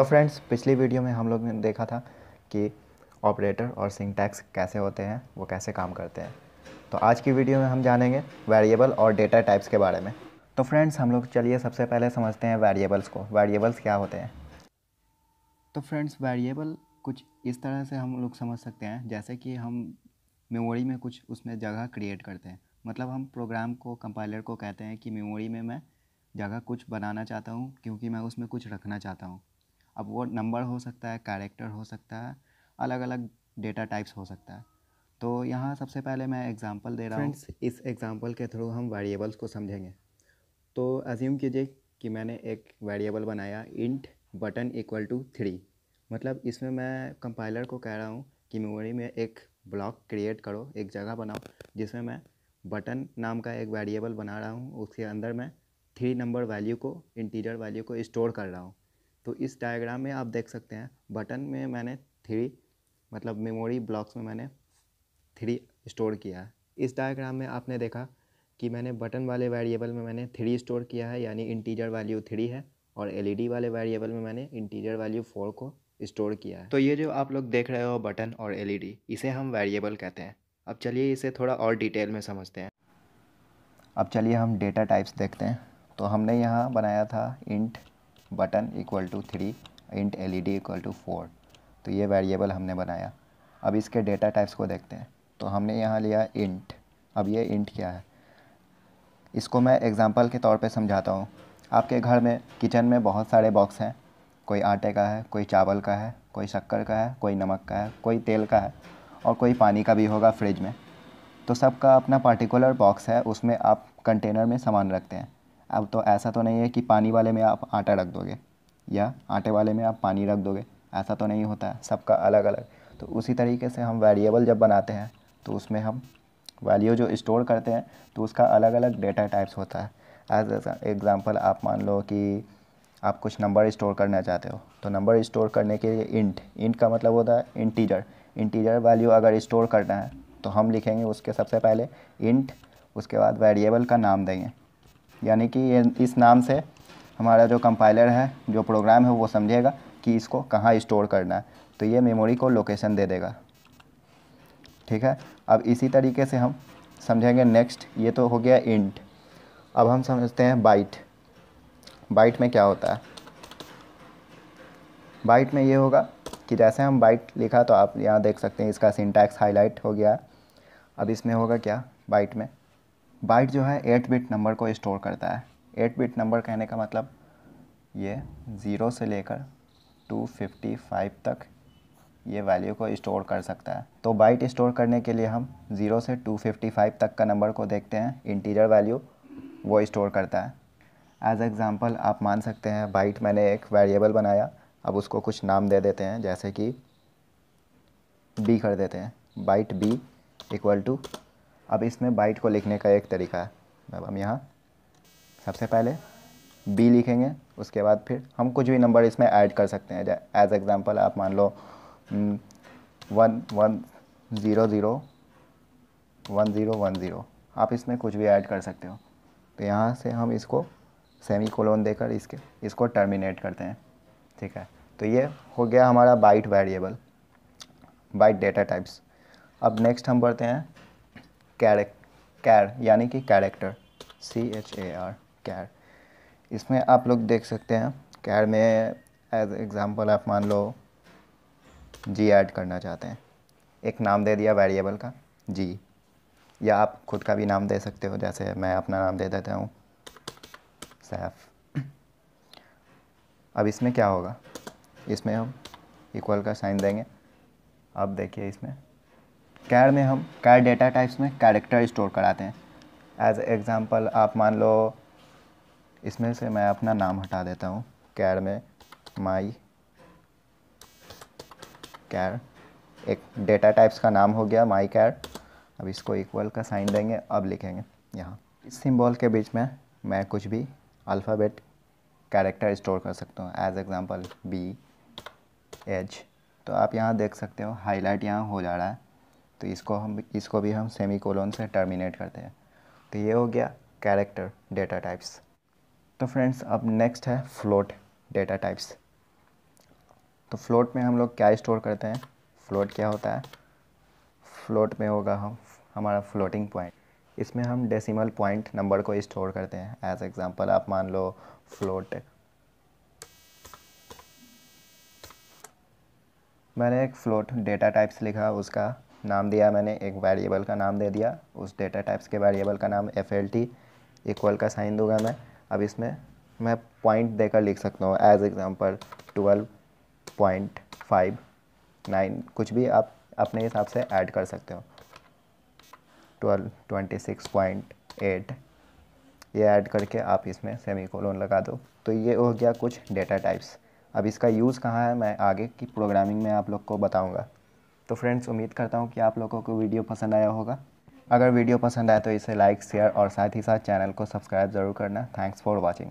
तो फ्रेंड्स, पिछली वीडियो में हम लोग ने देखा था कि ऑपरेटर और सिंटैक्स कैसे होते हैं, वो कैसे काम करते हैं। तो आज की वीडियो में हम जानेंगे वेरिएबल और डेटा टाइप्स के बारे में। तो फ्रेंड्स, हम लोग चलिए सबसे पहले समझते हैं वेरिएबल्स को। वेरिएबल्स क्या होते हैं? तो फ्रेंड्स, वेरिएबल कुछ इस तरह से हम लोग समझ सकते हैं, जैसे कि हम मेमोरी में कुछ उसमें जगह क्रिएट करते हैं। मतलब हम प्रोग्राम को कंपाइलर को कहते हैं कि मेमोरी में मैं जगह कुछ बनाना चाहता हूँ, क्योंकि मैं उसमें कुछ रखना चाहता हूँ। अब वो नंबर हो सकता है, कैरेक्टर हो सकता है अलग अलग डेटा टाइप्स हो सकता है। तो यहाँ सबसे पहले मैं एग्ज़ाम्पल दे रहा हूँ। इस एग्ज़ाम्पल के थ्रू हम वेरिएबल्स को समझेंगे। तो अज्यूम कीजिए कि मैंने एक वेरिएबल बनाया int button equal to three मतलब इसमें मैं कंपाइलर को कह रहा हूँ कि मेमोरी में एक ब्लॉक क्रिएट करो, एक जगह बनाओ, जिसमें मैं बटन नाम का एक वेरिएबल बना रहा हूँ, उसके अंदर मैं थ्री नंबर वैल्यू को इंटीजर वैल्यू को स्टोर कर रहा हूँ। तो इस डायग्राम में आप देख सकते हैं बटन में मैंने थ्री मतलब मेमोरी ब्लॉक्स में मैंने थ्री स्टोर किया है। इस डायग्राम में आपने देखा कि मैंने बटन वाले वेरिएबल में मैंने थ्री स्टोर किया है, यानी इंटीजर वैल्यू थ्री है, और एलईडी वाले वेरिएबल में मैंने इंटीजर वैल्यू फोर को स्टोर किया है। तो ये जो आप लोग देख रहे हो बटन और एलईडी इसे हम वेरिएबल कहते हैं। अब चलिए इसे थोड़ा और डिटेल में समझते हैं। अब चलिए हम डेटा टाइप्स देखते हैं। तो हमने यहाँ बनाया था int button equal to three, int L E D equal to four. तो ये वेरिएबल हमने बनाया। अब इसके डेटा टाइप्स को देखते हैं। तो हमने यहाँ लिया इंट अब ये इंट क्या है? इसको मैं एग्ज़ाम्पल के तौर पे समझाता हूँ। आपके घर में किचन में बहुत सारे बॉक्स हैं। कोई आटे का है, कोई चावल का है, कोई शक्कर का है, कोई नमक का है, कोई तेल का है, और कोई पानी का भी होगा फ्रिज में। तो सबका अपना पार्टिकुलर बॉक्स है, उसमें आप कंटेनर में सामान रखते हैं। अब तो ऐसा तो नहीं है कि पानी वाले में आप आटा रख दोगे, या आटे वाले में आप पानी रख दोगे, ऐसा तो नहीं होता है, सबका अलग अलग तो उसी तरीके से हम वेरिएबल जब बनाते हैं तो उसमें हम वैल्यू जो स्टोर करते हैं तो उसका अलग अलग डेटा टाइप्स होता है। एज एग्ज़ाम्पल आप मान लो कि आप कुछ नंबर स्टोर करना चाहते हो तो नंबर स्टोर करने के लिए इंट इंट का मतलब होता है इंटीजर इंटीजर वैल्यू अगर स्टोर करना है तो हम लिखेंगे उसके सबसे पहले इंट उसके बाद वेरिएबल का नाम देंगे। यानी कि ये इस नाम से हमारा जो कंपाइलर है, जो प्रोग्राम है, वो समझेगा कि इसको कहाँ स्टोर करना है। तो ये मेमोरी को लोकेशन दे देगा। ठीक है? अब इसी तरीके से हम समझेंगे नेक्स्ट ये तो हो गया इंट अब हम समझते हैं बाइट बाइट में क्या होता है? बाइट में ये होगा कि जैसे हम बाइट लिखा तो आप यहाँ देख सकते हैं इसका सिंटैक्स हाईलाइट हो गया। अब इसमें होगा क्या? बाइट में बाइट जो है एट बिट नंबर को स्टोर करता है। एट बिट नंबर कहने का मतलब ये ज़ीरो से लेकर टू फिफ्टी फाइव तक ये वैल्यू को स्टोर कर सकता है। तो बाइट स्टोर करने के लिए हम ज़ीरो से टू फिफ्टी फाइव तक का नंबर को देखते हैं। इंटीजर वैल्यू वो स्टोर करता है। एज एग्ज़ाम्पल आप मान सकते हैं बाइट मैंने एक वेरिएबल बनाया। अब उसको कुछ नाम दे देते हैं, जैसे कि बी कर देते हैं। बाइट बी इक्वल टू अब इसमें बाइट को लिखने का एक तरीका है। अब हम यहाँ सबसे पहले बी लिखेंगे, उसके बाद फिर हम कुछ भी नंबर इसमें ऐड कर सकते हैं। एज एग्ज़ाम्पल आप मान लो one one zero zero one zero one zero आप इसमें कुछ भी ऐड कर सकते हो। तो यहाँ से हम इसको सेमी कोलोन देकर इसके, इसको टर्मिनेट करते हैं। ठीक है? तो ये हो गया हमारा byte variable byte data types अब नेक्स्ट हम बढ़ते हैं। कैर यानी कि character C H A R char इसमें आप लोग देख सकते हैं कैर में एज एग्ज़ाम्पल आप मान लो जी ऐड करना चाहते हैं. एक नाम दे दिया वेरिएबल का जी या आप खुद का भी नाम दे सकते हो, जैसे मैं अपना नाम दे देता हूँ सैफ अब इसमें क्या होगा? इसमें हम इक्वल का साइन देंगे. अब देखिए इसमें. कैर में हम कैर डेटा टाइप्स में कैरेक्टर स्टोर कराते हैं। एज एग्ज़ाम्पल आप मान लो, इसमें से मैं अपना नाम हटा देता हूँ। कैर में माई कैर एक डेटा टाइप्स का नाम हो गया माई कैर अब इसको इक्वल का साइन देंगे, अब लिखेंगे। यहाँ। इस सिंबल के बीच में मैं कुछ भी अल्फ़ाबेट कैरेक्टर स्टोर कर सकता हूँ। एज एग्ज़ाम्पल बी एच तो आप यहाँ देख सकते हो हाईलाइट यहाँ हो जा रहा है। तो इसको हम, इसको भी हम सेमी कोलोन से टर्मिनेट करते हैं। तो ये हो गया कैरेक्टर डेटा टाइप्स तो फ्रेंड्स अब नेक्स्ट है फ्लोट डेटा टाइप्स तो फ्लोट में हम लोग क्या स्टोर करते हैं? फ्लोट क्या होता है? फ्लोट में होगा हम, हमारा फ्लोटिंग पॉइंट इसमें हम डेसिमल पॉइंट नंबर को स्टोर करते हैं। एज एग्ज़ाम्पल आप मान लो फ्लोट मैंने एक फ्लोट डेटा टाइप्स लिखा, उसका नाम दिया मैंने, एक वेरिएबल का नाम दे दिया। उस डेटा टाइप्स के वेरिएबल का नाम एफ़ एल टी इक्वल का साइन दूँगा मैं। अब इसमें मैं पॉइंट देकर लिख सकता हूँ। As example twelve point five nine कुछ भी आप अपने हिसाब से ऐड कर सकते हो। Twelve twenty six point eight ये ऐड करके आप इसमें सेमी कोलोन लगा दो। तो ये हो गया कुछ डेटा टाइप्स अब इसका यूज़ कहाँ है? मैं आगे की प्रोग्रामिंग में आप लोग को बताऊँगा। तो फ्रेंड्स उम्मीद करता हूँ कि आप लोगों को वीडियो पसंद आया होगा। अगर वीडियो पसंद आए तो इसे लाइक शेयर और साथ ही साथ चैनल को सब्सक्राइब ज़रूर करना। Thanks for watching